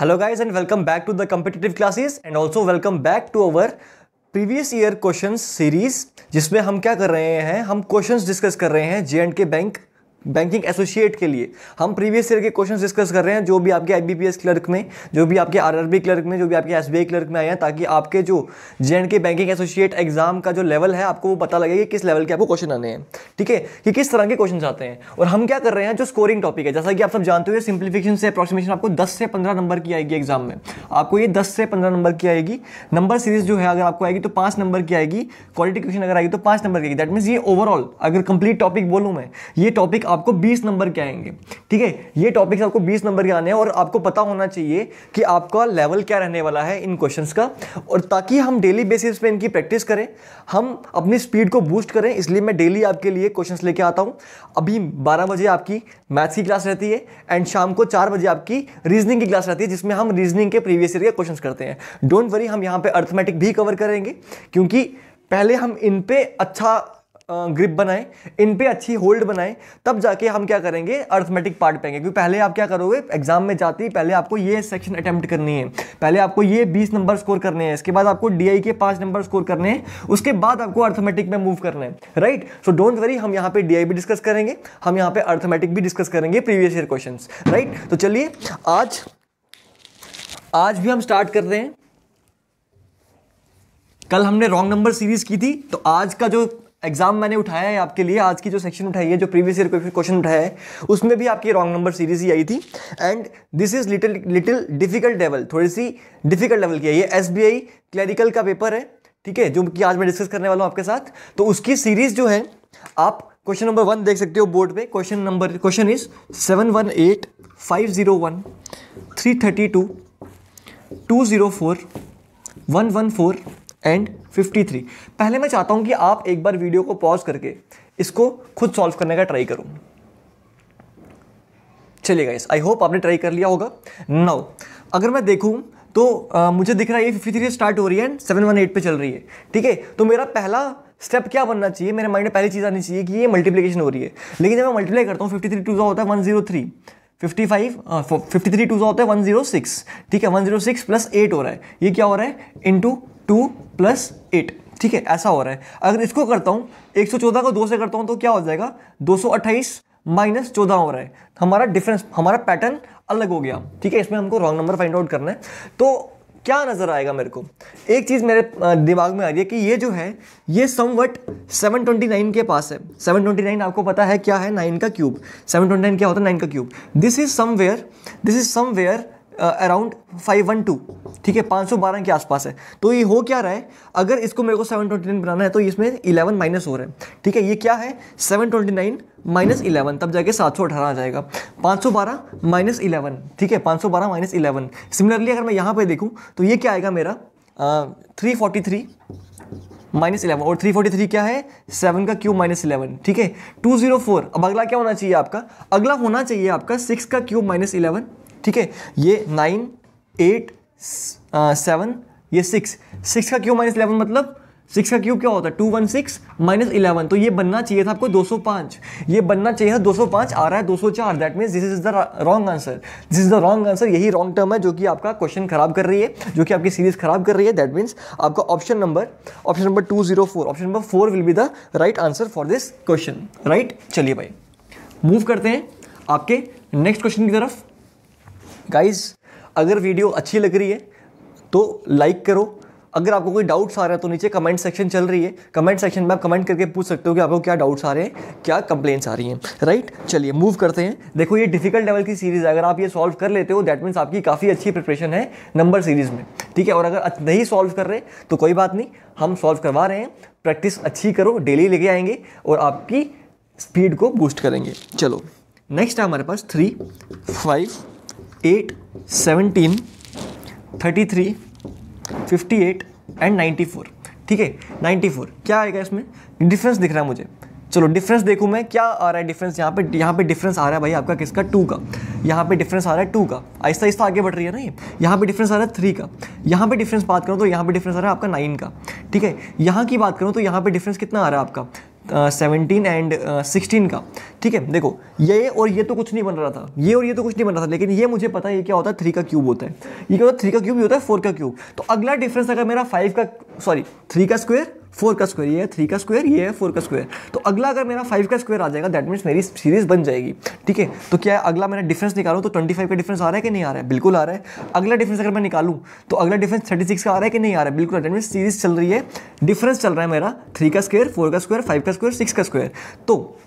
Hello guys and welcome back to the competitive classes and also welcome back to our previous year question series जिसमें हम क्या कर रहे हैं, हम क्वेश्चन डिस्कस कर रहे हैं J and K bank banking associate के लिए। हम प्रीवियस ईयर के क्वेश्चंस डिस्कस कर रहे हैं, जो भी आपके आईबीपीएस क्लर्क में, जो भी आपके आरआरबी क्लर्क में, जो भी आपके एसबीआई क्लर्क में आए हैं, ताकि आपके जो जे के बैंकिंग एसोसिएट एग्ज़ाम का जो लेवल है, आपको वो पता लगे कि किस लेवल के आपको क्वेश्चन आने हैं। ठीक है? कि किस तरह के क्वेश्चन आते हैं? और हम क्या कर रहे हैं, जो स्कोरिंग टॉपिक है, जैसा कि आप सब जानते हो सिंप्लीफिकेशन से अप्रोक्सीमेशन आपको दस से पंद्रह नंबर की आएगी एग्ज़ाम में। आपको ये दस से पंद्रह नंबर की आएगी। नंबर सीरीज़ जो है, अगर आपको आएगी तो पाँच नंबर की आएगी। क्वालिटी क्वेश्चन अगर आएगी तो पाँच नंबर की आएगी। दैट मीन ये ओवरऑल अगर कंप्लीट टॉपिक बोलूँ मैं, ये टॉपिक आपको बीस नंबर नंबर के आएँगे। ठीक है? ये टॉपिक्स आपको 20 नंबर के आने हैं और आपको पता होना चाहिए कि आपका लेवल क्या रहने वाला है इन क्वेश्चंस का। और ताकि हम डेली बेसिस पे इनकी प्रैक्टिस करें, हम अपनी स्पीड को बूस्ट करें, इसलिए मैं डेली आपके लिए क्वेश्चन लेके आता हूँ। अभी 12 बजे आपकी मैथ्स की क्लास रहती है एंड शाम को चार बजे आपकी रीजनिंग की क्लास रहती है, जिसमें हम रीजनिंग के प्रीवियस ईयर के क्वेश्चन करते हैं। डोंट वरी हम यहाँ पे अर्थमेटिक भी कवर करेंगे, क्योंकि पहले हम इन पे अच्छा ग्रिप बनाए, इन पे अच्छी होल्ड बनाए, तब जाके हम क्या करेंगे अर्थमेटिक पार्ट पाएँगे। क्योंकि पहले आप क्या करोगे एग्ज़ाम में जाते ही पहले आपको ये सेक्शन अटेम्प्ट करनी है। पहले आपको ये 20 नंबर स्कोर करने हैं, इसके बाद आपको डीआई के पाँच नंबर स्कोर करने हैं, उसके बाद आपको अर्थमेटिक में मूव करना है राइट सो डोंट वरी हम यहाँ पे डी भी डिस्कस करेंगे, हम यहाँ पे अर्थमेटिक भी डिस्कस करेंगे प्रीवियस ईयर क्वेश्चन राइट तो चलिए, आज आज भी हम स्टार्ट कर रहे हैं। कल हमने रॉन्ग नंबर सीरीज़ की थी तो आज का जो एग्ज़ाम मैंने उठाया है आपके लिए, आज की जो सेक्शन उठाई है, जो प्रीवियस ईयर क्वेश्चन उठाया है, उसमें भी आपकी रॉन्ग नंबर सीरीज़ ही आई थी। And this is little little difficult level थोड़ी सी डिफ़िकल्ट लेवल की है। ये एस क्लैरिकल का पेपर है, ठीक है, जो कि आज मैं डिस्कस करने वाला हूँ आपके साथ। तो उसकी सीरीज़ जो है, आप क्वेश्चन नंबर वन देख सकते हो बोर्ड पे। Question number question is seven one eight five zero one three thirty two two zero four one one four and 53 पहले मैं चाहता हूँ कि आप एक बार वीडियो को पॉज करके इसको खुद सॉल्व करने का ट्राई करो। चलिए गाइस आई होप आपने ट्राई कर लिया होगा। नाउ अगर मैं देखूँ तो आ, मुझे दिख रहा है ये 53 स्टार्ट हो रही है सेवन वन एट पे चल रही है। ठीक है? तो मेरा पहला स्टेप क्या बनना चाहिए? मेरे माइंड में पहली चीज़ आनी चाहिए कि ये मल्टीप्लीकेशन हो रही है। लेकिन जब मैं मल्टीप्लाई करता हूँ फिफ्टी थ्री टू होता है one zero three fifty five fifty three two होता है वन ज़ीरो सिक्स ठीक है? One zero six plus eight हो रहा है। ये क्या हो रहा है? Into two plus eight. ठीक है, ऐसा हो रहा है। अगर इसको करता हूँ, एक सौ चौदह को दो से करता हूँ तो क्या हो जाएगा? दो सौ अट्ठाईस माइनस चौदह हो रहा है। हमारा डिफरेंस हमारा पैटर्न अलग हो गया। ठीक है, इसमें हमको रॉन्ग नंबर फाइंड आउट करना है। तो क्या नज़र आएगा मेरे को? एक चीज़ मेरे दिमाग में आ रही है कि ये जो है, ये समवट 729 के पास है। 729 आपको पता है क्या है? 9 का क्यूब 729 क्या होता है? 9 का cube this is somewhere this is somewhere around five one two ठीक है पाँच सौ बारह के आसपास है। तो ये हो क्या रहा है? अगर इसको मेरे को सेवन ट्वेंटी नाइन बनाना है तो इसमें इलेवन माइनस हो रहा है। ठीक है, ये क्या है? Seven twenty nine minus eleven तब जाके सात सौ अठारह आ जाएगा। पाँच सौ बारह माइनस इलेवन ठीक है पाँच सौ बारह माइनस इलेवन सिमिलरली अगर मैं यहाँ पर देखूँ तो ये क्या आएगा मेरा? Three forty three minus eleven और थ्री फोर्टी थ्री क्या है? सेवन का क्यूब माइनस इलेवन ठीक है? टू ज़ीरो फोर अब अगला क्या होना चाहिए आपका? अगला होना चाहिए आपका सिक्स का क्यूब माइनस इलेवन ठीक है, ये नाइन एट सेवन ये सिक्स सिक्स का क्यूब माइनस इलेवन मतलब? सिक्स का क्यूब क्या होता है? Two one six minus eleven तो ये बनना चाहिए था आपको दो सौ पाँच ये बनना चाहिए था दो सौ पाँच आ रहा है दो सौ चार that means this is the wrong answer this is the wrong answer यही रॉन्ग टर्म है जो कि आपका क्वेश्चन खराब कर रही है, जो कि आपकी सीरीज़ खराब कर रही है. दैट मीन्स आपका option number option number two zero four option number four will be the right answer for this question right चलिए भाई मूव करते हैं आपके नेक्स्ट क्वेश्चन की तरफ़. गाइज़ अगर वीडियो अच्छी लग रही है तो लाइक करो। अगर आपको कोई डाउट्स आ रहा है तो नीचे कमेंट सेक्शन चल रही है। कमेंट सेक्शन में आप कमेंट करके पूछ सकते हो कि आपको क्या डाउट्स आ रहे हैं, क्या कंप्लेंट्स आ रही हैं। राइट चलिए मूव करते हैं। देखो, ये डिफ़िकल्ट लेवल की सीरीज़ है। अगर आप ये सॉल्व कर लेते हो दैट मीन्स आपकी काफ़ी अच्छी प्रिपरेशन है नंबर सीरीज़ में। ठीक है? और अगर नहीं सॉल्व कर रहे तो कोई बात नहीं, हम सॉल्व करवा रहे हैं। प्रैक्टिस अच्छी करो डेली लेके आएँगे और आपकी स्पीड को बूस्ट करेंगे। चलो नेक्स्ट है हमारे पास three five eight, seventeen, thirty three, fifty eight and ninety four ठीक है? नाइन्टी फोर क्या आएगा इसमें? डिफरेंस दिख रहा है मुझे। चलो डिफरेंस देखूँ मैं। क्या आ रहा है डिफरेंस यहाँ पे? यहाँ पे डिफरेंस आ रहा है भाई आपका किसका? टू का। यहाँ पे डिफरेंस आ रहा है टू का। आहिस्ता आहिस्ता आगे बढ़ रही है ना ये? यहाँ पे डिफरेंस आ रहा है थ्री का। यहाँ पे डिफरेंस बात करूँ तो यहाँ पे डिफरेंस आ रहा है आपका नाइन का। ठीक है? यहाँ की बात करूँ तो यहाँ पे डिफरेंस कितना आ रहा है आपका? सेवनटीन एंड सिक्सटीन का। ठीक है, देखो, ये और ये तो कुछ नहीं बन रहा था। ये और ये तो कुछ नहीं बन रहा था, लेकिन ये मुझे पता है ये क्या होता है थ्री का क्यूब होता है। ये क्या होता है थ्री का क्यूब ही होता है फोर का क्यूब तो अगला डिफरेंस अगर मेरा फाइव का सॉरी थ्री का स्क्वायर फोर का स्क्वायर ये है थ्री का स्क्वायर ये है फोर का स्क्वायर तो अगला अगर मेरा फाइव का स्क्वायर आ जाएगा दैट मीन्स मेरी सीरीज़ बन जाएगी. ठीक है? तो क्या है? अगला मेरा डिफरेंस निकालूँ तो ट्वेंटी फाइव का डिफरेंस आ रहा है कि नहीं आ रहा है? बिल्कुल आ रहा है. अगला डिफरेंस अगर मैं निकालूँ तो अगला डिफरेंस थर्टी सिक्स का आ रहा है कि नहीं आ रहा है? बिल्कुल दैट मीन्स सीरीज़ चल रही है. डिफरेंस चल रहा है मेरा थ्री का स्क्वायर फोर का स्क्वायर फाइव का स्क्वायर सिक्स का स्क्वायर तो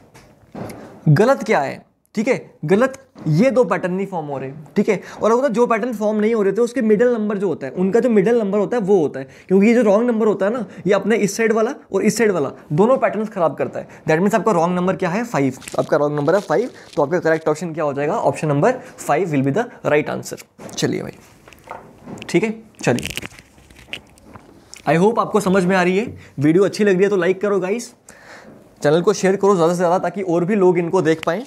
गलत क्या है? ठीक है? गलत, ये दो पैटर्न नहीं फॉर्म हो रहे, ठीक है? और अगर जो पैटर्न फॉर्म नहीं हो रहे थे उसके मिडल नंबर जो होता है, उनका जो मिडल नंबर होता है, वो होता है। क्योंकि ये जो रॉन्ग नंबर होता है ना, ये अपने इस साइड वाला और इस साइड वाला, दोनों पैटर्न खराब करता है। दैट मीन्स आपका रॉन्ग नंबर क्या है? फाइव आपका रॉन्ग नंबर है फाइव तो आपका करेक्ट ऑप्शन क्या हो जाएगा? Option number five will be the right answer चलिए भाई। ठीक है? चलिए। आई होप आपको समझ में आ रही है। वीडियो अच्छी लग रही है तो लाइक करो गाइस चैनल को शेयर करो ज़्यादा से ज़्यादा ताकि और भी लोग इनको देख पाएँ।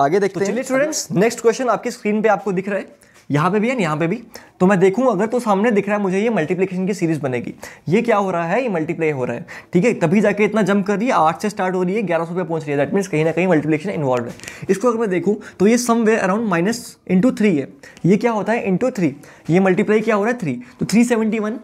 आगे देखते तो हैं। चलिए स्टूडेंट्स नेक्स्ट क्वेश्चन आपकी स्क्रीन पे आपको दिख रहा है। यहाँ पे भी है यहाँ पे भी। तो मैं देखूँ अगर तो सामने दिख रहा है मुझे ये मल्टीप्लिकेशन की सीरीज़ बनेगी। ये क्या हो रहा है? ये मल्टीप्लाई हो रहा है। ठीक है तभी जाके इतना जंप कर रही है आठ से स्टार्ट हो रही है ग्यारह सौ पे पहुँच रही है। दैट मीन्स कहीं ना कहीं मल्टीप्लिकेशन इन्वॉल्व है। इसको अगर मैं देखूँ तो ये somewhere around minus into three है। ये क्या होता है? इंटू थ्री ये मल्टीप्लाई क्या हो रहा है? थ्री तो three seventy one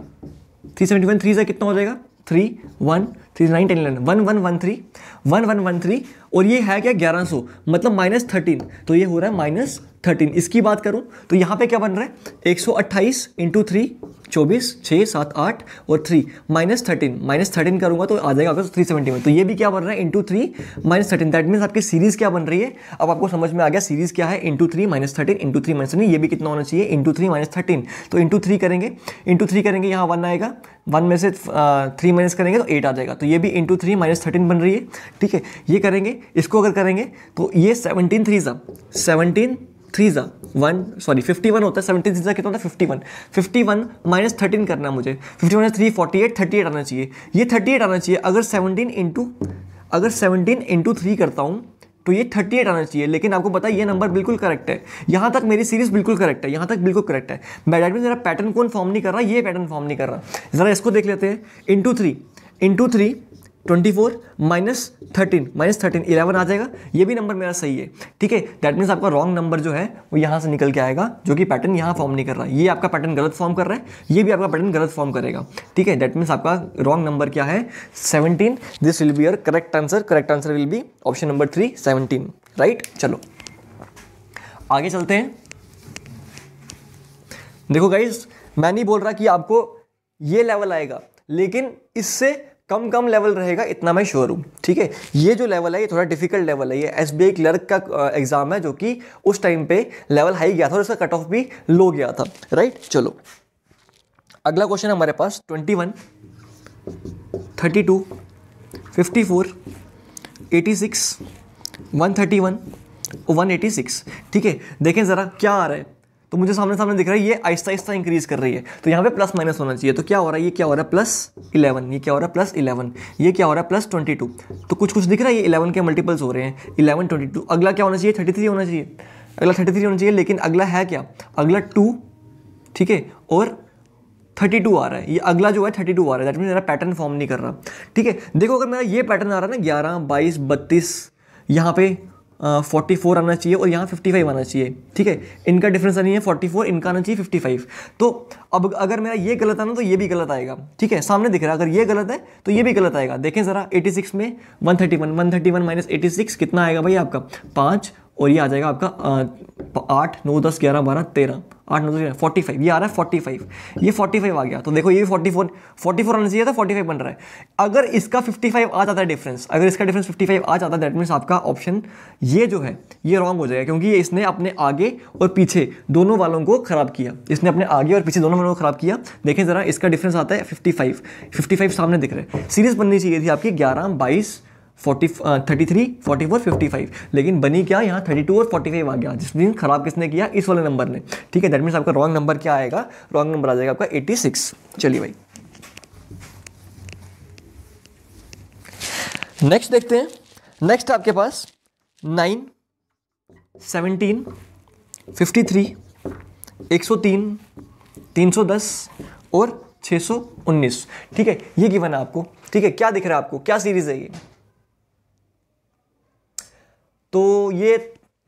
three seventy one three से कितना हो जाएगा? Three one three nine ten eleven one one one three one one one three और ये है क्या? ग्यारह सौ. मतलब माइनस थर्टीन तो ये हो रहा है माइनस थर्टीन इसकी बात करूँ तो यहाँ पे क्या बन रहा है? एक सौ अट्ठाईस इंटू थ्री चौबीस छः सात, आठ और three minus thirteen minus thirteen करूँगा तो आ जाएगा आपका थ्री सेवेंटी में. तो ये भी क्या बन रहा है? Into three minus thirteen that means आपकी सीरीज़ क्या बन रही है? अब आपको समझ में आ गया सीरीज़ क्या है? Into three minus thirteen into three minus thirteen ये भी कितना होना चाहिए? इंटू थ्री माइनस थर्टीन तो इंटू थ्री करेंगे. इंटू थ्री करेंगे, यहाँ वन आएगा. वन में से थ्री माइनस करेंगे तो एट आ जाएगा. तो ये भी इंटू थ्री माइनस थर्टीन बन रही है। ठीक है, ये करेंगे, इसको अगर करेंगे तो ये सेवनटीन थ्री सा सेवनटीन थ्री ज़ा वन सॉरी फिफ्टी वन होता है। सेवनटीन थ्री ज़ा कितना होता है? Fifty one fifty one minus thirteen करना मुझे। Fifty one three forty eight thirty eight आना चाहिए। ये थर्टी एट आना चाहिए। अगर सेवनटीन इंटू अगर सेवनटीन इंटू थ्री करता हूँ तो ये थर्टी एट आना चाहिए। लेकिन आपको पता है, ये नंबर बिल्कुल करेक्ट है। यहाँ तक मेरी सीरीज़ बिल्कुल करेक्ट है। यहाँ तक बिल्कुल करेक्ट है। मैं में मेरा पैटर्न कौन फॉर्म नहीं कर रहा? ये पैटर्न फॉर्म नहीं कर रहा। ज़रा इसको देख लेते हैं। Into three into three twenty four minus thirteen minus thirteen eleven आ जाएगा। ये भी नंबर मेरा सही है। ठीक है? दैट मीन्स आपका रॉन्ग नंबर जो है, वो यहाँ से निकल के आएगा, जो कि पैटर्न यहाँ फॉर्म नहीं कर रहा। है ये आपका पैटर्न गलत फॉर्म कर रहा है। ये भी आपका पैटर्न गलत फॉर्म करेगा। ठीक है? दैट मीन्स आपका रॉन्ग नंबर क्या है? Seventeen this will be your correct answer correct answer will be option number three seventeen right चलो। आगे चलते हैं। देखो गाइज़ मैं नहीं बोल रहा कि आपको ये लेवल आएगा, लेकिन इससे कम कम लेवल रहेगा, इतना मैं श्योर हूँ, ठीक है? ये जो लेवल है, ये थोड़ा डिफ़िकल्ट लेवल है। ये एस बी क्लर्क का एग्ज़ाम है, जो कि उस टाइम पे लेवल हाई गया था और इसका कट ऑफ़ भी लो गया था राइट चलो। अगला क्वेश्चन हमारे पास twenty one thirty two fifty four eighty six one thirty one one eighty six ठीक है? देखें ज़रा क्या आ रहा है। तो मुझे सामने सामने दिख रहा है, ये आहिस्ता आहिस्ता इंक्रीज कर रही है। तो यहाँ पे प्लस माइनस होना चाहिए। तो क्या हो रहा है, ये क्या हो रहा है प्लस इलेवन ये क्या हो रहा है प्लस इलेवन ये क्या हो रहा है प्लस ट्वेंटी टू तो कुछ कुछ दिख रहा है, ये इलेवन के मल्टीपल्स हो रहे हैं इलेवन ट्वेंटी टू अगला क्या होना चाहिए थर्टी थ्री होना चाहिए। अगला थर्टी थ्री होना चाहिए, लेकिन अगला है क्या? अगला टू ठीक है? और थर्टी टू आ रहा है। ये अगला जो है थर्टी टू आ रहा है। दैट मीन मेरा पैटर्न फॉर्म नहीं कर रहा। ठीक है? देखो, अगर मेरा ये पैटर्न आ रहा है ना, ग्यारह, बाईस, बत्तीस, यहाँ पे फोर्टी फोर आना चाहिए और यहाँ फिफ्टी फाइव आना चाहिए। ठीक है? इनका डिफरेंस नहीं है फोर्टी फोर इनका आना चाहिए फिफ्टी फाइव तो अब अगर मेरा ये गलत आना तो ये भी गलत आएगा। ठीक है? सामने दिख रहा है, अगर ये गलत है तो ये भी गलत आएगा। देखें ज़रा एटी सिक्स में one thirty one one thirty one minus eighty six कितना आएगा भाई आपका? पाँच, और ये आ जाएगा आपका आठ, नौ, दस, ग्यारह, बारह, तेरह। आठ नौ फोर्टी फाइव ये आ रहा है फोर्टी फाइव ये फोर्टी फाइव आ गया तो देखो ये फोर्टी फोर फोर्टी फोर आना चाहिए था फोर्टी फाइव बन रहा है। अगर इसका फिफ्टी फाइव आ जाता है डिफरेंस अगर इसका डिफरेंस फिफ्टी फाइव आ जाता है दैट मीन्स आपका ऑप्शन ये जो है, ये रॉन्ग हो जाएगा, क्योंकि इसने अपने आगे और पीछे दोनों वालों को खराब किया। इसने अपने आगे और पीछे दोनों वालों को खराब किया। देखें ज़रा, इसका डिफरेंस आता है फिफ्टी फाइव फिफ्टी फाइव सामने दिख रहा है। सीरीज़ बननी चाहिए थी आपकी ग्यारह, बाईस forty thirty three forty four fifty five लेकिन बनी क्या? यहाँ थर्टी टू और फोर्टी फाइव आ गया। जिस दिन खराब किसने किया? इस वाले नंबर ने। ठीक है दैट मीन्स आपका रॉन्ग नंबर क्या आएगा? रॉन्ग नंबर आ जाएगा आपका एट्टी सिक्स चलिए भाई। नेक्स्ट देखते हैं। नेक्स्ट आपके पास नाइन सेवनटीन फिफ्टी थ्री एक सौ तीन तीन सौ दस और छः सौ उन्नीस। ठीक है, ये गिवन है आपको। ठीक है, क्या दिख रहा है आपको? क्या सीरीज़ है ये? तो ये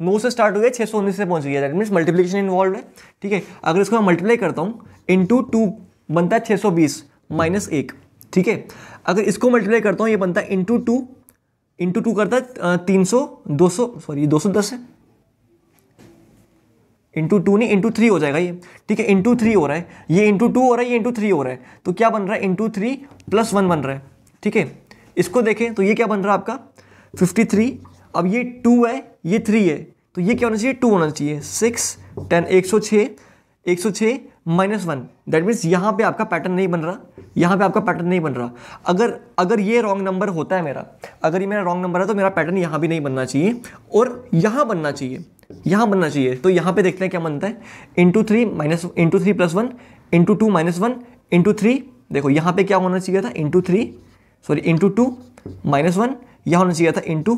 नौ से स्टार्ट हो गया छः सौ उन्नीस से पहुँच गया। दैट मीन्स मल्टीप्लिकेशन इन्वॉल्व है, ठीक है? अगर इसको मैं मल्टीप्लाई करता हूँ इंटू टू बनता है छः सौ बीस माइनस एक, ठीक है? अगर इसको मल्टीप्लाई करता हूँ, ये बनता है इंटू टू इंटू टू करता है तीन सौ, दो सौ सॉरी दो सौ दस है। इंटू टू नहीं इंटू थ्री हो जाएगा ये, ठीक है? इंटू थ्री हो रहा है। ये इंटू टू हो रहा है, ये इंटू थ्री हो रहा है। तो क्या बन रहा है? इंटू थ्री प्लस वन बन रहा है, ठीक है? इसको देखें तो ये क्या बन रहा है आपका? फिफ्टी थ्री अब ये टू है, ये थ्री है तो ये क्या होना चाहिए? टू होना चाहिए। सिक्स टेन एक सौ छः एक सौ छः माइनस वन दैट मीन्स यहाँ पे आपका पैटर्न नहीं बन रहा। यहाँ पे आपका पैटर्न नहीं बन रहा। अगर अगर ये रॉन्ग नंबर होता है मेरा, अगर ये मेरा रॉन्ग नंबर है तो मेरा पैटर्न यहाँ भी नहीं बनना चाहिए। और यहाँ बनना चाहिए। यहाँ बनना चाहिए। तो यहाँ पे देखते हैं क्या बनता है। Into three minus into three plus one into two minus one into three देखो, यहाँ पे क्या होना चाहिए था? Into three sorry into two minus one यहाँ होना चाहिए था इंटू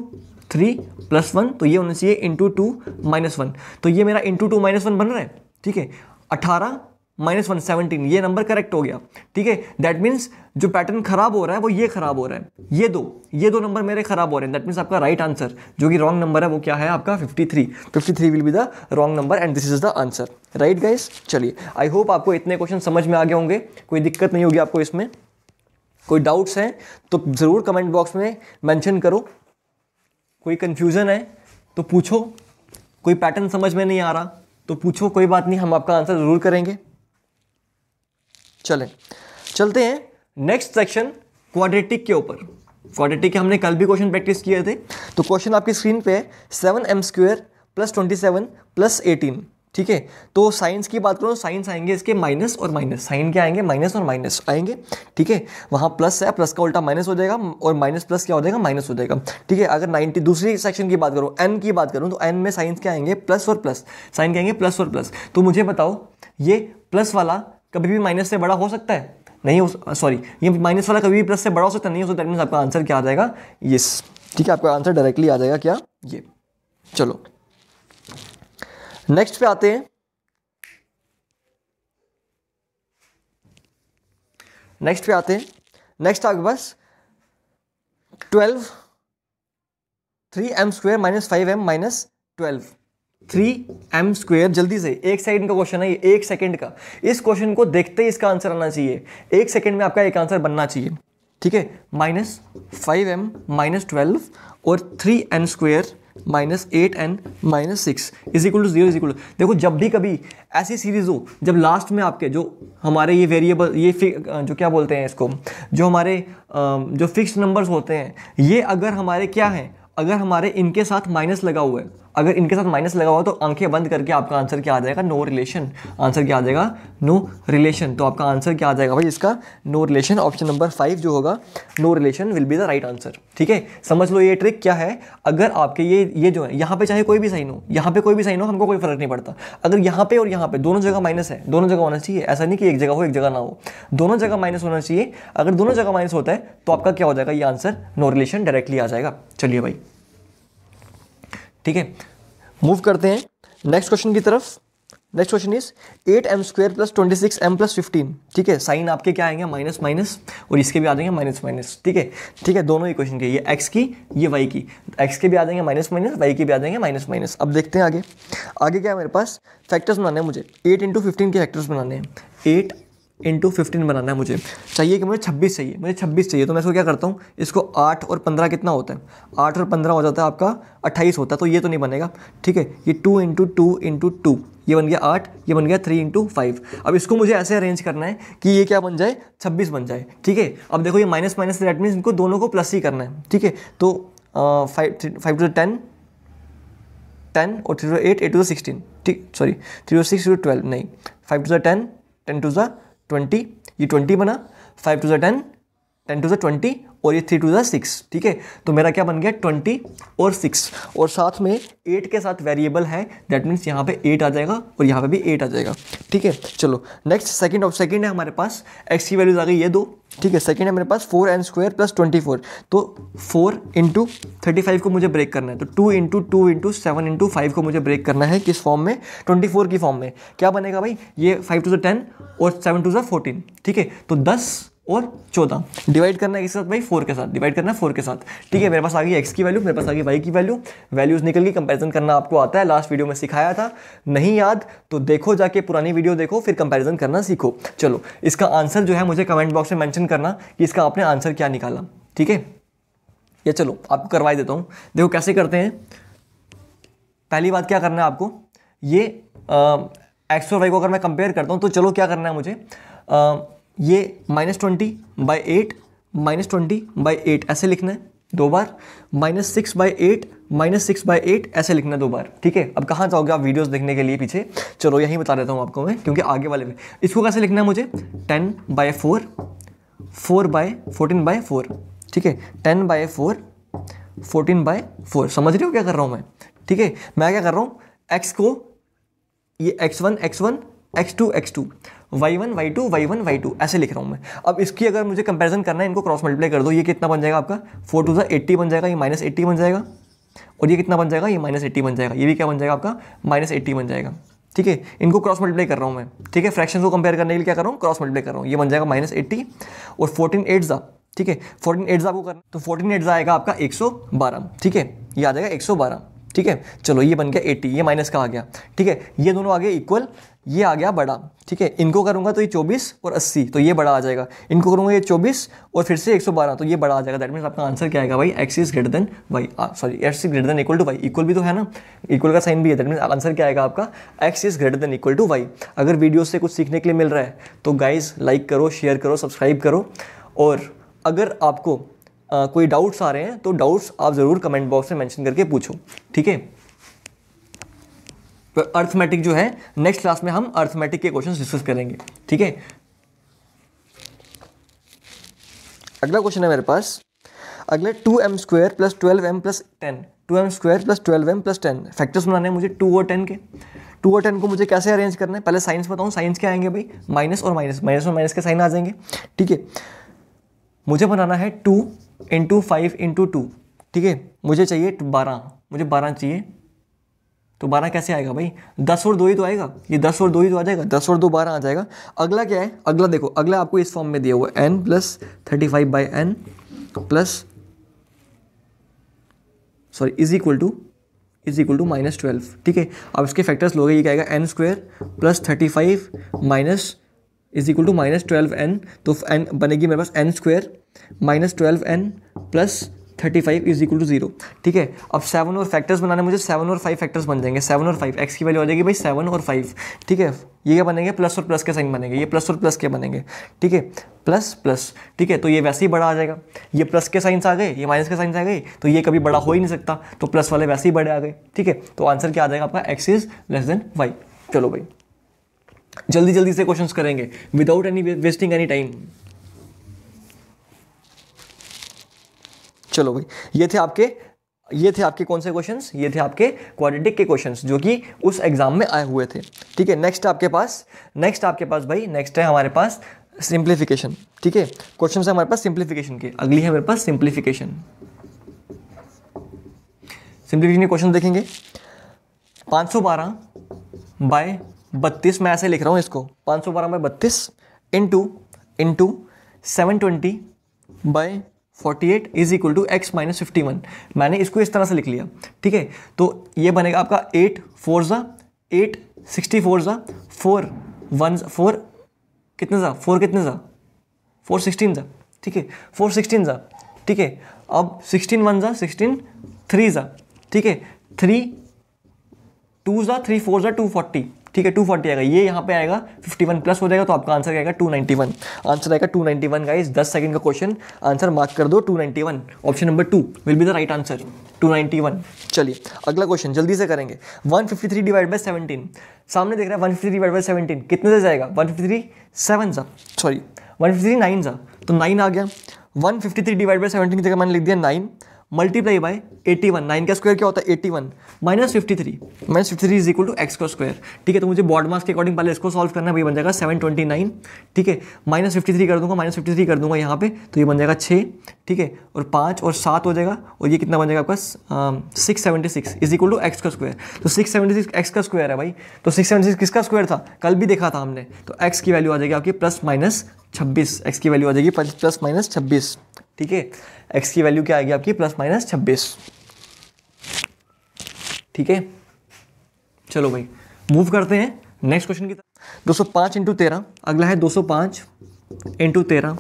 थ्री प्लस वन तो ये होना चाहिए इंटू टू माइनस वन तो ये मेरा इंटू टू माइनस वन बन रहा है, ठीक है? अठारह माइनस वन सेवनटीन ये नंबर करेक्ट हो गया। ठीक है? दैट मीन्स जो पैटर्न खराब हो रहा है, वो ये खराब हो रहा है। ये दो ये दो नंबर मेरे खराब हो रहे हैं। दैट मीन्स आपका राइट आंसर जो कि रॉन्ग नंबर है, वो क्या है आपका? 53 53 will be the wrong number and this is the answer right guys चलिए आई होप आपको इतने क्वेश्चन समझ में आ गए होंगे। कोई दिक्कत नहीं होगी आपको इसमें। कोई डाउट्स हैं तो ज़रूर कमेंट बॉक्स में मैंशन करो। कोई कन्फ्यूज़न है तो पूछो। कोई पैटर्न समझ में नहीं आ रहा तो पूछो, कोई बात नहीं, हम आपका आंसर ज़रूर करेंगे। चलें। चलते हैं नेक्स्ट सेक्शन क्वाड्रेटिक के ऊपर। क्वाड्रेटिक के हमने कल भी क्वेश्चन प्रैक्टिस किए थे तो क्वेश्चन आपकी स्क्रीन पे है seven m square plus twenty seven plus eighteen ठीक है? तो साइंस की बात करो साइंस आएँगे इसके माइनस और माइनस, साइन क्या आएँगे? माइनस और माइनस आएँगे, ठीक है? वहाँ प्लस है, प्लस का उल्टा माइनस हो जाएगा और माइनस प्लस क्या हो जाएगा? माइनस हो जाएगा, ठीक है? अगर नाइनटी, दूसरी सेक्शन की बात करो एन की बात करूँ तो एन में साइंस क्या आएँगे? प्लस और प्लस। साइन क्या आएँगे? प्लस और प्लस। तो मुझे बताओ, ये प्लस वाला कभी भी माइनस से बड़ा हो सकता है? नहीं सॉरी ये माइनस वाला कभी भी प्लस से बड़ा हो सकता नहीं हो सकता मीन आपका आंसर क्या आ जाएगा? यस ठीक है? आपका आंसर डायरेक्टली आ जाएगा क्या? ये। चलो। नेक्स्ट पे आते हैं। नेक्स्ट पे आते हैं। नेक्स्ट आपके पास twelve three m square minus five m minus twelve three m square जल्दी से, एक सेकंड का क्वेश्चन है ये, एक सेकंड का। इस क्वेश्चन को देखते ही इसका आंसर आना चाहिए। एक सेकंड में आपका एक आंसर बनना चाहिए। ठीक है? Minus five m minus twelve और three m square minus eight n minus six is equal to zero is equal देखो जब भी कभी ऐसी सीरीज़ हो, जब लास्ट में आपके जो हमारे ये वेरिएबल ये जो क्या बोलते हैं इसको, जो हमारे जो फिक्स नंबर्स होते हैं, ये अगर हमारे क्या हैं, अगर हमारे इनके साथ माइनस लगा हुआ है अगर इनके साथ माइनस लगा हुआ तो आँखें बंद करके आपका आंसर क्या आ जाएगा? नो रिलेशन आंसर क्या आ जाएगा? नो रिलेशन तो आपका आंसर क्या आ जाएगा भाई? इसका no relation option number five जो होगा no relation will be the right answer ठीक है? समझ लो ये ट्रिक क्या है? अगर आपके ये ये जो है, यहाँ पे चाहे कोई भी साइन हो, यहाँ पे कोई भी साइन हो, हमको कोई फ़र्क नहीं पड़ता। अगर यहाँ पे और यहाँ पे दोनों जगह माइनस है, दोनों जगह होना चाहिए, ऐसा नहीं कि एक जगह हो, एक जगह ना हो। दोनों जगह माइनस होना चाहिए। अगर दोनों जगह माइनस होता है तो आपका क्या हो जाएगा? ये आंसर नो रिलेशन डायरेक्टली आ जाएगा। चलिए भाई। ठीक है? मूव करते हैं। नेक्स्ट क्वेश्चन की तरफ़। Next question is eight m square plus twenty six m plus fifteen ठीक है? साइन आपके क्या आएँगे? माइनस माइनस और इसके भी आ जाएँगे माइनस माइनस ठीक है? ठीक है? दोनों ही क्वेश्चन के। ये एक्स की, ये वाई की। एक्स के भी आ जाएँगे माइनस माइनस वाई के भी आ जाएँगे माइनस माइनस अब देखते हैं आगे। आगे क्या है मेरे पास? फैक्टर्स बनाने हैं मुझे। एट इंटू फिफ्टीन के फैक्टर्स बनाने हैं। एट इंटू फिफ्टीन बनाना है मुझे। चाहिए कि मुझे छब्बीस चाहिए, मुझे छब्बीस चाहिए तो मैं इसको क्या करता हूँ? इसको आठ और पंद्रह कितना होता है? आठ और पंद्रह हो जाता है आपका अट्ठाईस होता है तो ये तो नहीं बनेगा। ठीक है, ये two into two into two ये बन गया आठ, ये बन गया थ्री इंटू फाइव अब इसको मुझे ऐसे अरेंज करना है कि ये क्या बन जाए? छब्बीस बन जाए। ठीक है, अब देखो ये माइनस माइनस दैट मीन्स इनको दोनों को प्लस ही करना है। ठीक है तो five five two ten ten और three two eight eight two sixteen ठीक sorry three two six two twelve नहीं। Five two ten ten two ज़ा ट्वेंटी ये ट्वेंटी बना फाइव टू ज़ा टेन टेन टू ज़ा ट्वेंटी और ये थ्री टू ज़ा सिक्स, ठीक है? तो मेरा क्या बन गया? ट्वेंटी और सिक्स। और साथ में एट के साथ वेरिएबल है दैट मीन्स यहाँ पे एट आ जाएगा और यहाँ पे भी एट आ जाएगा, ठीक है? चलो नेक्स्ट सेकंड ऑफ़ सेकंड है हमारे पास। एक्स की वैल्यूज़ आ गई ये दो, ठीक है? सेकंड है मेरे पास four n square plus twenty four तो फोर इंटू थर्टी फाइव को मुझे ब्रेक करना है। तो two into two into seven into five को मुझे ब्रेक करना है किस फॉर्म में? ट्वेंटी फोर की फॉर्म में। क्या बनेगा भाई? ये फाइव टू ज़ा टेन और सेवन टू ज़ा फोर्टीन ठीक है? तो दस और चौदह। डिवाइड करना है किसके साथ भाई फोर के साथ। डिवाइड करना है फोर के साथ। ठीक है, मेरे पास आ गई एक्स की वैल्यू मेरे पास आ गई वाई की वैल्यू वैल्यूज़ निकल गई कंपैरिजन करना आपको आता है। लास्ट वीडियो में सिखाया था। नहीं याद तो देखो जाके पुरानी वीडियो देखो, फिर कंपैरिजन करना सीखो। चलो, इसका आंसर जो है मुझे कमेंट बॉक्स में मैंशन करना कि इसका आपने आंसर क्या निकाला। ठीक है? या चलो, आपको करवा देता हूँ। देखो कैसे करते हैं। पहली बात क्या करना है आपको? ये एक्स और वाई को अगर मैं कंपेयर करता हूँ तो चलो क्या करना है मुझे? ये minus twenty by eight minus twenty by eight ऐसे लिखना है दो बार। Minus six by eight minus six by eight ऐसे लिखना है दो बार। ठीक है? अब कहाँ जाओगे आप वीडियोस देखने के लिए पीछे? चलो, यहीं बता देता हूँ आपको मैं, क्योंकि आगे वाले में। इसको कैसे लिखना है मुझे? Ten by four four by fourteen by four ठीक है? Ten by four fourteen by four समझ रहे हो क्या कर रहा हूँ मैं? ठीक है? मैं क्या कर रहा हूँ? एक्स को ये x one x one x two x two y one y two y one y two ऐसे लिख रहा हूँ मैं। अब इसकी अगर मुझे कंपैरिजन करना है, इनको क्रॉस मल्टीप्लाई कर दो, ये कितना बन जाएगा आपका? फोर टू ज़ा एट्टी बन जाएगा, ये माइनस एट्टी बन जाएगा। और ये कितना बन जाएगा? ये माइनस एट्टी बन जाएगा। ये भी क्या बन जाएगा आपका? माइनस एट्टी बन जाएगा। ठीक है? इनको क्रॉस मल्टीप्लाई कर रहा हूँ मैं। ठीक है? फ्रैक्शन को कंपेयर करने के लिए क्या कर रहा हूँ? क्रॉस मल्टीप्लाई कर रहा हूँ। ये बन जाएगा माइनस एट्टी और फोर्टीन एट ज़ा ठीक है? फोर्टीन एट ज़ा को करना तो फोर्टीन एट ज़ा आएगा आपका एक सौ बारह। ठीक है? ये आ जाएगा एक सौ बारह। ठीक है? चलो, ये बन गया 80 ये माइनस का आ गया। ठीक है? ये दोनों आ गए इक्वल ये आ गया बड़ा ठीक है? इनको करूँगा तो ये 24 और 80 तो ये बड़ा आ जाएगा। इनको करूँगा ये 24 और फिर से 112 तो ये बड़ा आ जाएगा। दैट मीन्स आपका आंसर क्या आएगा भाई? X is greater than y sorry x is greater than equal to y equal भी तो है ना? इक्वल का साइन भी है दैट मीन्स आंसर क्या आएगा आपका? X is greater than equal to y अगर वीडियो से कुछ सीखने के लिए मिल रहा है तो गाइज़ लाइक करो शेयर करो सब्सक्राइब करो। और अगर आपको आ, कोई डाउट्स आ रहे हैं तो डाउट्स आप ज़रूर कमेंट बॉक्स में मैंशन करके पूछो ठीक है? अर्थमेटिक जो है नेक्स्ट क्लास में हम अर्थमेटिक के क्वेश्चन डिस्कस करेंगे, ठीक है? अगला क्वेश्चन है मेरे पास। अगले two m square plus twelve m plus ten two m square plus twelve m plus ten factors बनाने हैं मुझे टू और टेन के। टू और टेन को मुझे कैसे अरेंज करना है? पहले साइंस बताऊँ साइंस क्या आएँगे भाई? माइनस और माइनस माइनस और माइनस के साइन आ जाएँगे, ठीक है? मुझे बनाना है two into five into two ठीक है? मुझे चाहिए बारह। मुझे बारह चाहिए तो बारह कैसे आएगा भाई? दस और दो ही तो आएगा। ये दस और दो ही तो आ जाएगा। दस और दो बारह आ जाएगा। अगला क्या है? अगला देखो, अगला आपको इस फॉर्म में दिया हुआ n plus thirty five by n plus sorry is equal to is equal to minus twelve ठीक है? अब इसके फैक्टर्स लोगे, ये क्या आएगा? N square plus thirty five minus is equal to minus twelve n तो एन बनेगी मेरे पास n square minus twelve n plus thirty five is equal to zero ठीक है? अब सेवन और फैक्टर्स बनाने मुझे सेवन और फाइव फैक्टर्स बन जाएँगे। सेवन और फाइव एक्स की वैल्यू आ जाएगी भाई सेवन और फाइव ठीक है? ये क्या बनेंगे? प्लस और प्लस के साइन बनेंगे। ये प्लस और प्लस के बनेंगे। ठीक है? प्लस प्लस ठीक है? तो ये वैसे ही बड़ा आ जाएगा। ये प्लस के साइंस आ गए, ये माइनस के साइंस आ गए तो ये कभी बड़ा हो ही नहीं सकता। तो प्लस वाले वैसे ही बड़े आ गए। ठीक है? तो आंसर क्या आ जाएगा आपका? X is less than y चलो भाई। जल्दी जल्दी से क्वेश्चंस करेंगे। Without any wasting any time चलो भाई, ये थे आपके, ये थे आपके कौन से क्वेश्चंस ये थे आपके क्वाड्रेटिक के क्वेश्चंस जो कि उस एग्ज़ाम में आए हुए थे। ठीक है नेक्स्ट आपके पास नेक्स्ट आपके पास भाई नेक्स्ट है हमारे पास सिंप्लीफिकेशन ठीक है क्वेश्चन है हमारे पास सिंप्लीफिकेशन के। अगली है मेरे पास सिंप्लीफिकेशन सिंप्लीफिकेशन के क्वेश्चन देखेंगे। 512 सौ बारह बाय बत्तीस, मैं ऐसे लिख रहा हूँ इसको। 512 सौ बारह बाय बत्तीस into into seven twenty by 48 is equal to x minus fifty मैंने इसको इस तरह से लिख लिया। ठीक है? तो ये बनेगा आपका एट फोर ज़ा एट सिक्सटी फोर ज़ा फोर वन फोर कितने ज़ा? फोर कितने ज़ा? फोर सिक्सटीन ज़ा। ठीक है? फोर सिक्सटीन ज़ा। ठीक है? अब सिक्सटीन वन ज़ा सिक्सटीन थ्री ज़ा। ठीक है? थ्री टू ज़ा थ्री फोर ज़ा टू फोर्टी ठीक है टू फोर्टी आएगा। ये यहाँ पे आएगा फिफ्टी वन प्लस हो जाएगा तो आपका आंसर आएगा टू नाइन्टी वन आंसर आएगा टू नाइन्टी वन गाइज़ दस सेकंड का क्वेश्चन आंसर मार्क कर दो two ninety one option number two will be the right answer two ninety one चलिए, अगला क्वेश्चन जल्दी से करेंगे। One fifty three divide by seventeen सामने देख रहा है one fifty divide by seventeen कितने से जाएगा? वन फिफ्टी थ्री सेवन सा sorry one fifty three nine सा तो नाइन आ गया। One fifty three divide by seventeen की जगह मैंने लिख दिया nine multiply by eighty one nine का स्क्वायर क्या होता है? Eighty one minus fifty three minus fifty three is equal to x का स्क्वायर ठीक है तो मुझे बॉड मास के अकॉर्डिंग पहले इसको सॉल्व करना भाई बन जाएगा सेवन ट्वेंटी नाइन ठीक है माइनस फिफ्टी थ्री कर दूँगा माइनस फिफ्टी थ्री कर दूँगा यहाँ पे तो ये बन जाएगा छः ठीक है, और पाँच और सात हो जाएगा, और ये कितना बन जाएगा आपका? Six seventy six is equal to x का स्क्वायर तो सिक्स सेवेंटी सिक्स एक्स का स्क्वायर है भाई. तो सिक्स सेवेंटी सिक्स किसका स्क्वायर था? कल भी देखा था हमने. तो एक्स की वैल्यू आ जाएगी आपकी प्लस माइनस छब्बीस. एक्स की वैल्यू आ जाएगी प्लस माइनस छब्बीस. ठीक है? एक्स की वैल्यू क्या आएगी आपकी? प्लस माइनस छब्बीस। ठीक है? चलो भाई मूव करते हैं। नेक्स्ट क्वेश्चन की तरफ़। दो सौ पाँच इंटू तेरह, अगला है दो सौ पाँच इंटू तेरह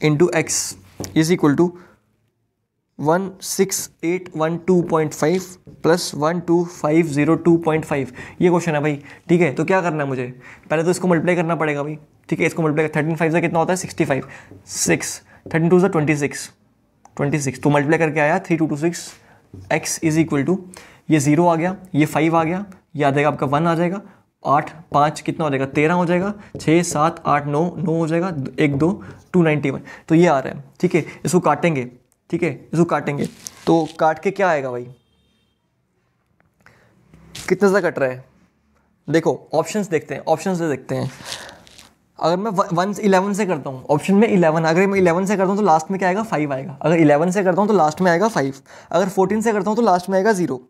into x is equal to one six eight one two point five plus one two five zero two point five ये क्वेश्चन है भाई। ठीक है? तो क्या करना है मुझे? पहले तो इसको मल्टीप्लाई करना पड़ेगा भाई। ठीक है? इसको मल्टीप्लाई थर्टीन फाइव से कितना होता है? Sixty five six thirteen two से ट्वेंटी सिक्स। Twenty six. तो मल्टीप्लाई करके आया, three two two six. X is equal to ये ज़ीरो आ गया, ये फाइव आ गया, ये आ जाएगा आपका वन आ जाएगा, आठ, पाँच कितना हो जाएगा? तेरह हो जाएगा, छः, सात, आठ, नौ नौ हो जाएगा, एक, दो टू नाइन्टी वन तो ये आ रहा है, ठीक है? इसको काटेंगे, ठीक है? इसको काटेंगे। तो काट के क्या आएगा भाई? कितने से कट रहा है? देखो ऑप्शंस देखते हैं ऑप्शन से देखते हैं। अगर मैं वन इलेवन से करता हूँ ऑप्शन में इलेवन अगर मैं इलेवन से करता हूँ तो लास्ट में क्या आएगा? फाइव आएगा। अगर इलेवन से करता हूँ तो लास्ट में आएगा फाइव अगर फोर्टीन से करता हूँ तो लास्ट में आएगा ज़ीरो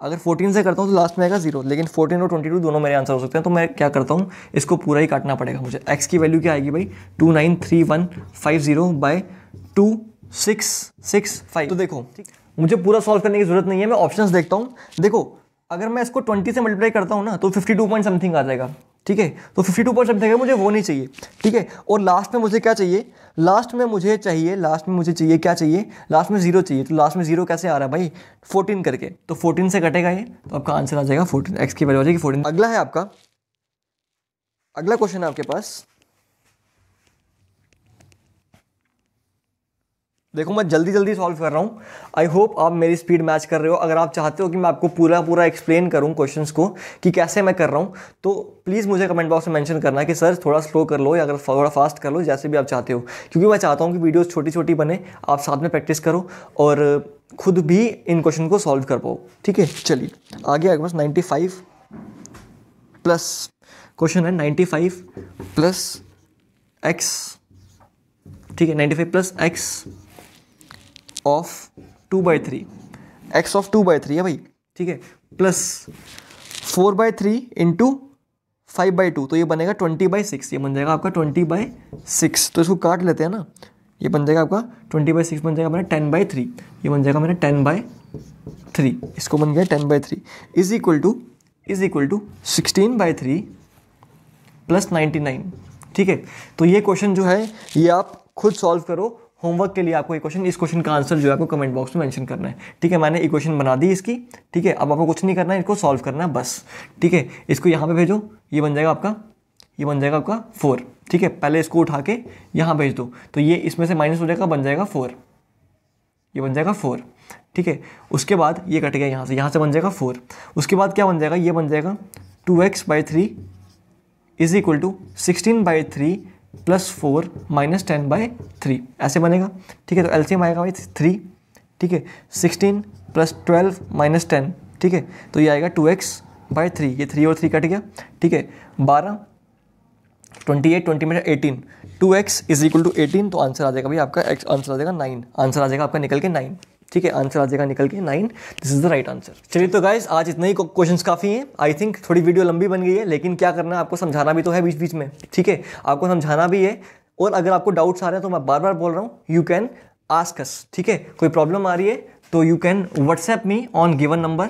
अगर 14 से करता हूँ तो लास्ट में आएगा ज़ीरो लेकिन 14 और 22 दोनों मेरे आंसर हो सकते हैं तो मैं क्या करता हूँ इसको पूरा ही काटना पड़ेगा मुझे। X की वैल्यू क्या आएगी भाई? Two nine three one five zero by two six six five तो देखो मुझे पूरा सॉल्व करने की ज़रूरत नहीं है मैं ऑप्शंस देखता हूँ। देखो अगर मैं इसको ट्वेंटी से मल्टीप्लाई करता हूँ ना तो फिफ्टी टू पॉइंट समथिंग आ जाएगा। ठीक है? तो फिफ्टी टू परसेंट देगा मुझे वो नहीं चाहिए। ठीक है? और लास्ट में मुझे क्या चाहिए? लास्ट में मुझे चाहिए लास्ट में मुझे चाहिए क्या चाहिए? लास्ट में ज़ीरो चाहिए। तो लास्ट में ज़ीरो कैसे आ रहा है भाई? फोर्टीन करके। तो फोर्टीन से कटेगा ये? तो आपका आंसर आ जाएगा फोर्टीन एक्स की वैल्यू आ जाएगी फोर्टीन अगला है आपका। अगला क्वेश्चन है आपके पास। देखो, मैं जल्दी जल्दी सॉल्व कर रहा हूँ। आई होप आप मेरी स्पीड मैच कर रहे हो। अगर आप चाहते हो कि मैं आपको पूरा पूरा एक्सप्लेन करूँ क्वेश्चंस को कि कैसे मैं कर रहा हूँ तो प्लीज़ मुझे कमेंट बॉक्स में मेंशन करना कि, सर, थोड़ा स्लो कर लो या अगर थोड़ा फास्ट कर लो, जैसे भी आप चाहते हो। क्योंकि मैं चाहता हूँ कि वीडियोज़ छोटी छोटी बने, आप साथ में प्रैक्टिस करो और खुद भी इन क्वेश्चन को सॉल्व कर पाओ। ठीक है? चलिए, आगे आगे बस नाइन्टी प्लस क्वेश्चन है नाइन्टी प्लस एक्स ठीक है? Ninety plus x of two by three x of two by three है भाई। ठीक है? Plus four by three into five by two तो ये बनेगा ट्वेंटी बाई सिक्स ये बन जाएगा आपका ट्वेंटी बाई सिक्स तो इसको काट लेते हैं ना। ये बन जाएगा आपका ट्वेंटी बाई सिक्स बन जाएगा मेरा टेन बाई थ्री ये बन जाएगा मेरा टेन बाई थ्री इसको बन गया ten by three is equal to is equal to sixteen by three plus ninety nine ठीक है? तो ये क्वेश्चन जो है, ये आप खुद सॉल्व करो। होमवर्क के लिए आपको एक क्वेश्चन इस क्वेश्चन का आंसर जो है आपको कमेंट बॉक्स में मेंशन करना है। ठीक है, मैंने इक्वेशन बना दी इसकी। ठीक है, अब आपको कुछ नहीं करना है इसको सॉल्व करना है, बस। ठीक है, इसको यहाँ पे भेजो, ये बन जाएगा आपका, ये बन जाएगा आपका फोर ठीक है, पहले इसको उठा के यहाँ भेज दो। तो ये इसमें से माइनस हो जाएगा, बन जाएगा फोर ये बन जाएगा फोर ठीक है, उसके बाद ये कट गया यहाँ से यहाँ से बन जाएगा फोर उसके बाद क्या बन जाएगा? ये बन जाएगा two x by three is equal to sixteen by three plus four minus ten by three. ऐसे बनेगा। ठीक है तो एलसीएम आएगा भाई थ्री। ठीक है, sixteen plus twelve minus ten. ठीक है तो ये आएगा टू एक्स बाई थ्री। ये थ्री और थ्री कट गया। ठीक है, बारह, ट्वेंटी एट, ट्वेंटी में eighteen. Two x is equal to eighteen तो आंसर आ जाएगा भाई आपका, एक्स आंसर आ जाएगा नाइन। आंसर आ जाएगा आपका निकल के नाइन। ठीक है आंसर आ जाएगा निकल के nine this is the right answer चलिए तो गाइज़ आज इतना ही क्वेश्चन काफ़ी हैं. आई थिंक थोड़ी वीडियो लंबी बन गई है, लेकिन क्या करना आपको समझाना भी तो है बीच बीच में. ठीक है, आपको समझाना भी है, और अगर आपको डाउट्स आ रहे हैं तो मैं बार बार बोल रहा हूँ यू कैन आस्कस ठीक है, कोई प्रॉब्लम आ रही है तो you can WhatsApp me on given number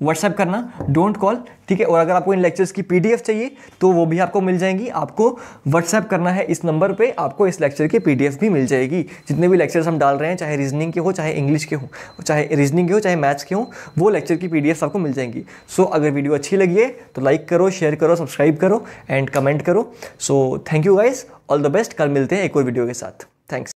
WhatsApp करना डोंट कॉल ठीक है? और अगर आपको इन लेक्चर्स की पीडीएफ चाहिए तो वो भी आपको मिल जाएँगी। आपको व्हाट्सएप करना है इस नंबर पे आपको इस लेक्चर की पीडीएफ भी मिल जाएगी। जितने भी लेक्चर्स हम डाल रहे हैं चाहे रीजनिंग के हो चाहे इंग्लिश के हो चाहे रीजनिंग के हो चाहे मैथ्स के हो वो लेक्चर की पी आपको मिल जाएँगी। सो so, अगर वीडियो अच्छी लगी है तो लाइक करो शेयर करो सब्सक्राइब करो एंड कमेंट करो। So thank you guys all the best कल मिलते हैं एक और वीडियो के साथ। थैंक्स